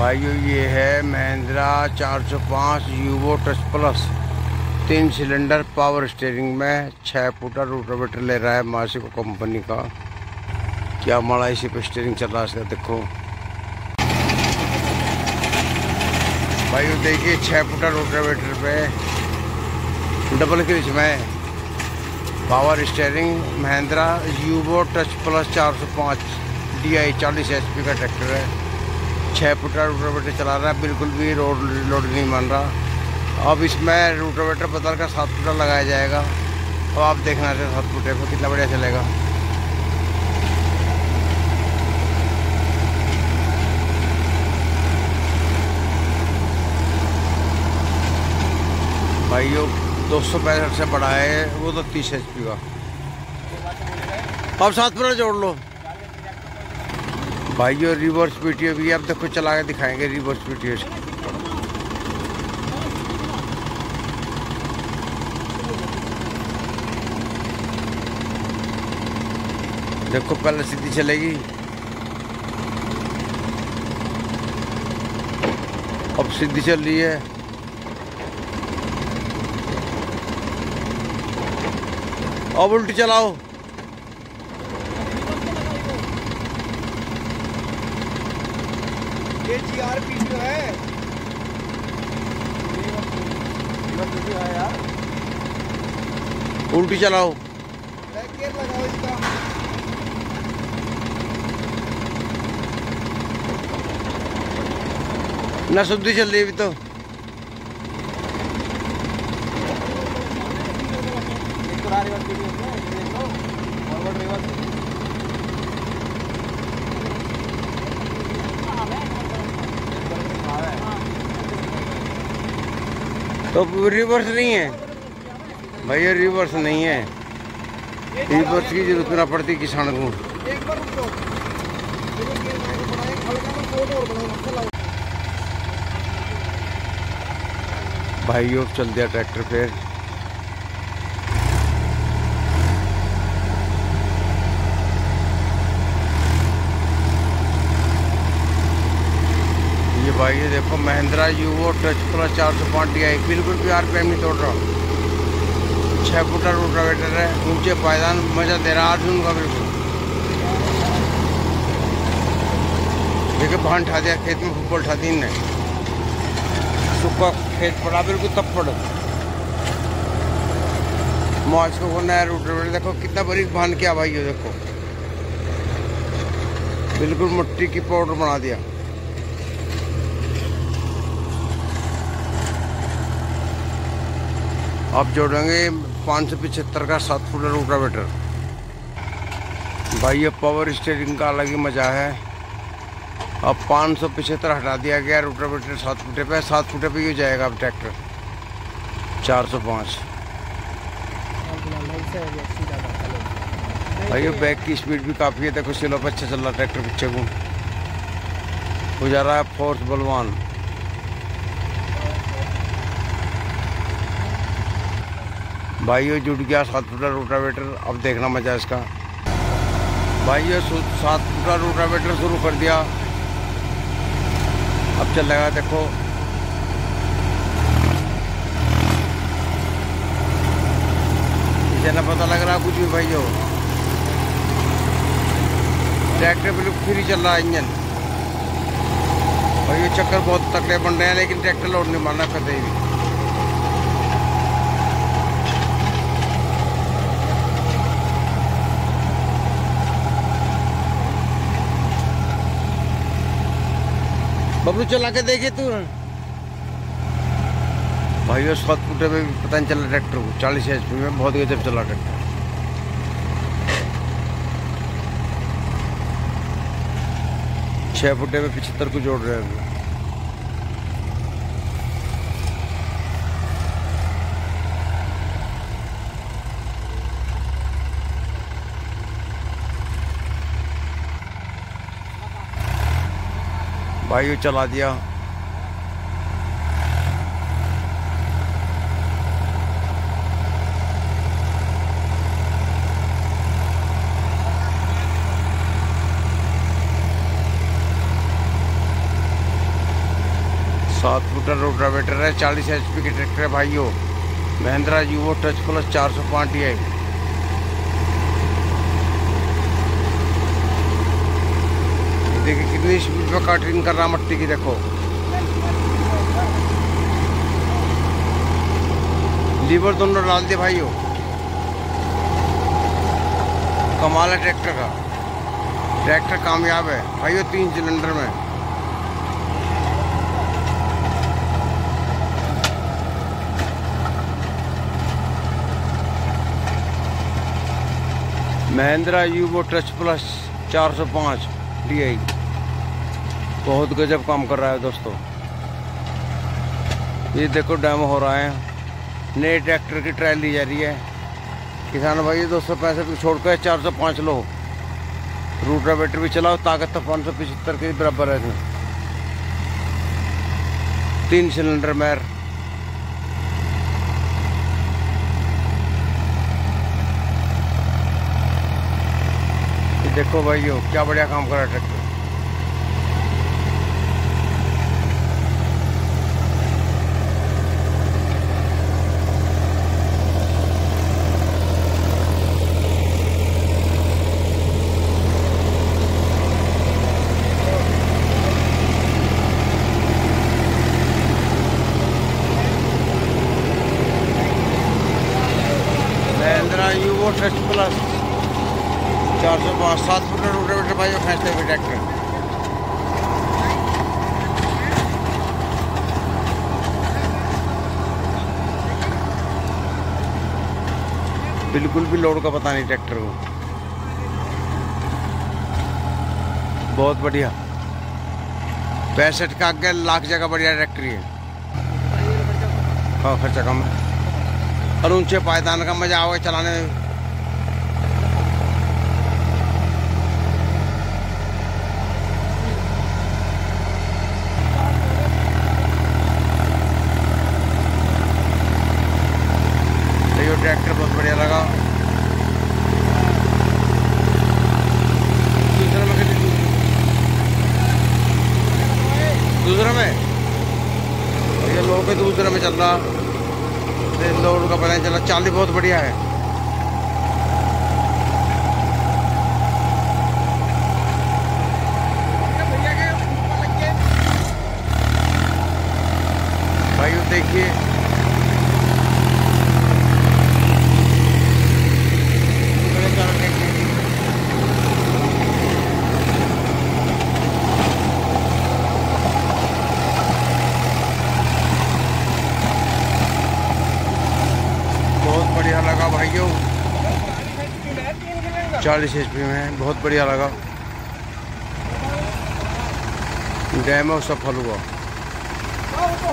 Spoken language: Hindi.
भाइयों, ये है महिंद्रा 405 यूवो टच प्लस। तीन सिलेंडर पावर स्टेयरिंग में छः फुटा रोटावेटर ले रहा है मासिको कंपनी का। क्या माड़ा इसी पर स्टेयरिंग चल रहा है देखो। भाइयों, देखिए छः फुटा रोटावेटर पे, डबल क्रिच में। Power steering, Mahindra Yuvo touch plus 405 D I चालीस एच का ट्रैक्टर है। छः फुटा रोटावेटर चला रहा है, बिल्कुल भी रोड लोड नहीं मान रहा। अब इसमें रोटावेटर बदल कर सात फुटा लगाया जाएगा। अब आप देखना चाहिए सात फुटे पर कितना बढ़िया चलेगा। भाइयों, दो सौ पैंसठ से बड़ा है, वो तो तीस एच का अब सात फुटा जोड़ लो। भाइयों रिवर्स पीटीओ भी अब देखो चला के दिखाएँगे रिवर्स पीटीओ देखो, पहले सीधी चलेगी। अब सीधी चल रही है। अब उल्टी चलाओ। ये जी आर पी जो है। यार उल्टी चलाओ। लगाओ इसका। ना शुद्धि चल रही अभी तो। एक तो रिवर्स भी है ये देख लो फॉरवर्ड रिवर्स तो रिवर्स नहीं है। भैया रिवर्स नहीं है। रिवर्स की ज़रूरत ना पड़ती किसान को। भाइयों चल दिया ट्रैक्टर फिर भाई, ये देखो महिंद्रा यूवो टच प्लस चार सौ पाँच डी आई बिल्कुल भी आर पी एम नहीं तोड़ रहा। छः फुटा रोटावेटर है ऊँचे पायदान, मज़ा दे रहा अर्जुन का बिल्कुल। देखिए भान उठा दिया, खेत में फुटबॉल उठा दी ने सूखा खेत पड़ा, बिल्कुल तप्पड़ मौज को वो नया रोटावेटर देखो कितना बड़ी भान किया भाई, ये देखो। बिल्कुल मिट्टी की पाउडर बना दिया। अब जोड़ेंगे पाँच सौ पिछहत्तर का सात फुट रोटावेटर भाई, ये पावर स्टेयरिंग का अलग ही मज़ा है। अब पाँच सौ पिछहत्तर हटा दिया गया रोटावेटर सात फुटे पे। सात फुटे पे ही जाएगा अब ट्रैक्टर चार सौ पाँच। भाई, ये बैक की स्पीड भी काफ़ी है। देखो, सिलो पे अच्छा चल रहा ट्रैक्टर पीछे को जा रहा है फोर्स बलवान भाई, ये जुड़ गया सात फुटा रोटावेटर। अब देखना मज़ा इसका। भाई, ये सात फुटा रोटावेटर शुरू कर दिया। अब चलेगा देखो। इसे ना पता लग रहा कुछ भी हो ट्रैक्टर बिल्कुल फ्री चल रहा है इंजन। भाई ये चक्कर बहुत तकड़े बन रहे हैं, लेकिन ट्रैक्टर लोड नहीं मारना कभी भी। बबलू, चला के देखे तू। भाई वो सात फुटे में पता नहीं चला ट्रैक्टर को। चालीस एच पी में बहुत गजब चला ट्रैक्टर। छह फुटे में पिछहत्तर को जोड़ रहे हैं। अभी। भाई ये चला दिया सात फुटर रोटावेटर है, चालीस एच पी की ट्रैक्टर है भाइयों महिंद्रा यूवो टच प्लस चार सौ पाँच डी आई देखिए कितनी स्पीड में कटिंग कर रहा मट्टी की, देखो। लीवर दोनों डाल दिए भाइयों। कमाल है ट्रैक्टर का। ट्रैक्टर कामयाब है। भाइयों, तीन सिलेंडर में। Mahindra Yuvo touch plus 405 DI बहुत गजब काम कर रहा है दोस्तों। ये देखो डैम हो रहा है। नए ट्रैक्टर की ट्रायल ली जा रही है। किसान भाई दो सौ पैंसठ को छोड़कर चार सौ पाँच लो। रूटावेटर भी चलाओ, ताकत तो पाँच सौ पचहत्तर के बराबर है इसमें। तीन सिलेंडर मैर देखो भाइयों, क्या बढ़िया काम कर रहा है tractor Mahindra Yuvo touch plus चार सौ पाँच, सात फुट रोटावेटर भाई फैसले हुए ट्रैक्टर। बिल्कुल भी लोड का पता नहीं ट्रैक्टर को। बहुत बढ़िया। पैंसठ का आगे लाख जगह बढ़िया ट्रैक्टर है। हाँ खर्चा कम है। और ऊँचे पायदान का मज़ा आओगे चलाने में तो ये ट्रैक्टर बहुत बढ़िया लगा दूसरे में कितनी दूसरे में ये लोग के दूसरे में चल रहा लोड का पता नहीं चला। चाली बहुत बढ़िया है। भाई, देखिए बहुत बढ़िया लगा चालीस एच पी में बहुत बढ़िया लगा। डैम डैमो सफल हुआ। हाँ, हो